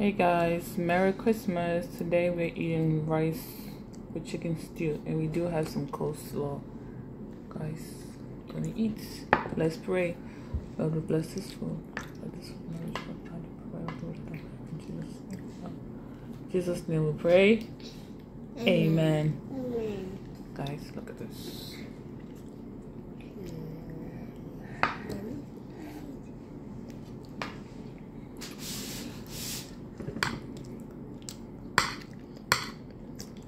Hey guys, Merry Christmas. Today we're eating rice with chicken stew and we do have some coleslaw. Guys, gonna eat. Let's pray. Lord, we bless this food. Let this food nourish our body, provide our Lord, in Jesus' name. Jesus' name we pray. Amen. Amen. Guys, look at this.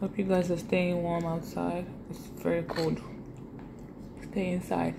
Hope you guys are staying warm outside. It's very cold. Stay inside.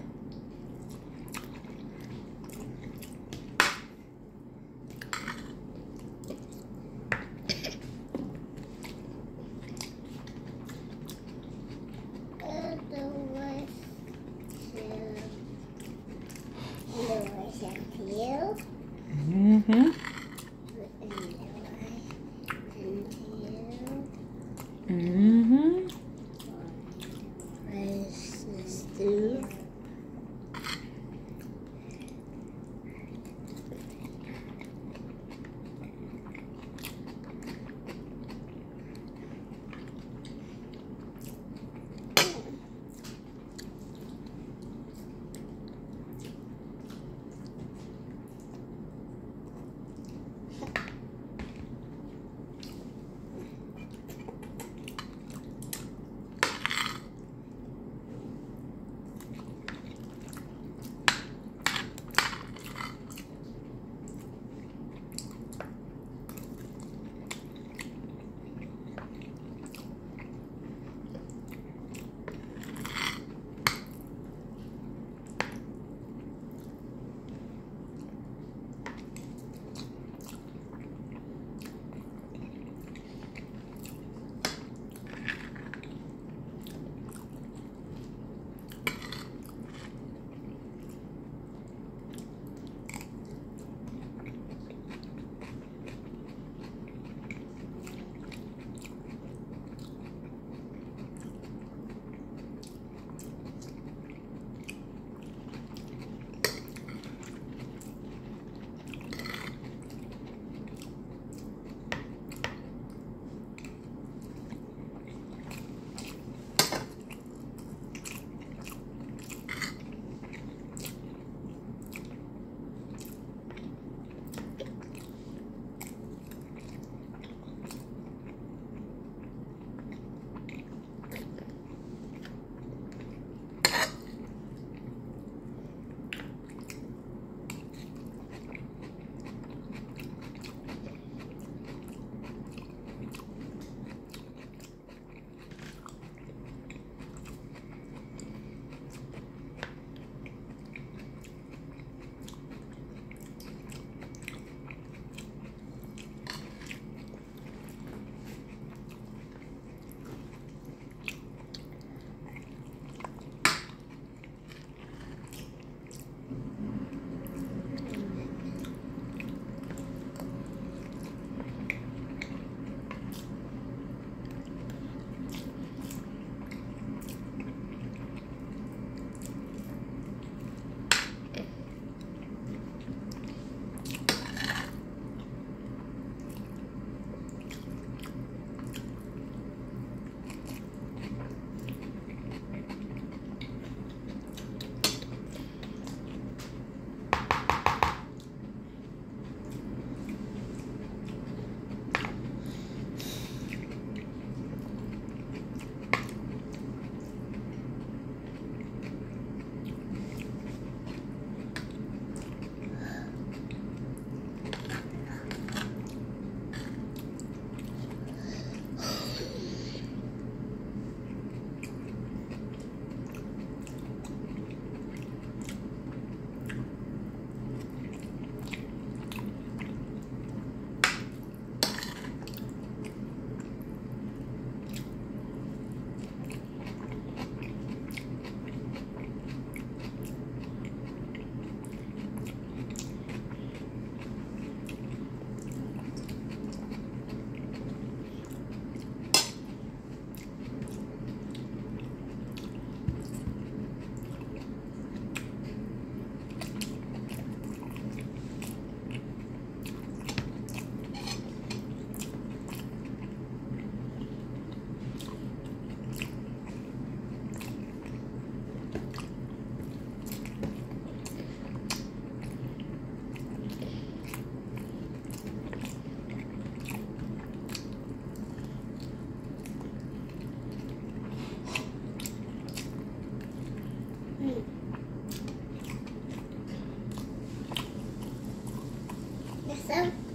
awesome.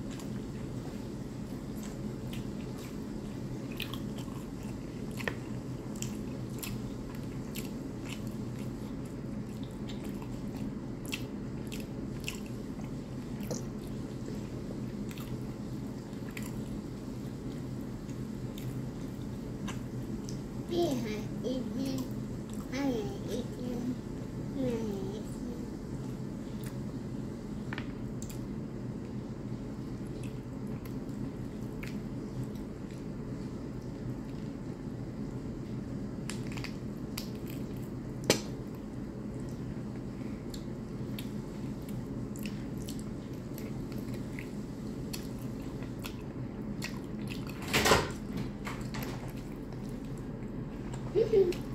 嗯哼